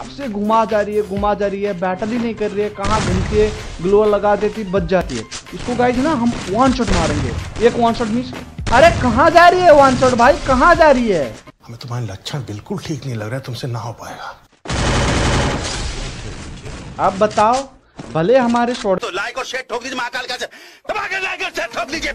कब से घुमा जा रही है घुमा जा रही है बैटल ही नहीं कर रही है कहाँ घूमती है ग्लोअर लगा देती बच जाती है। इसको गाइज़ ना हम वन शॉट मारेंगे। एक वन शॉट मिस अरे कहाँ जा रही है वन शॉट भाई? कहाँ जा रही है? हमें तुम्हारे लक्षण बिल्कुल ठीक नहीं लग रहा है तुमसे ना हो पाएगा। अब बताओ भले हमारे शॉर्ट तो लाइक और शेयर ठोक दीजिए महाकाल का धमाके लाइक और शेयर ठोक दीजिए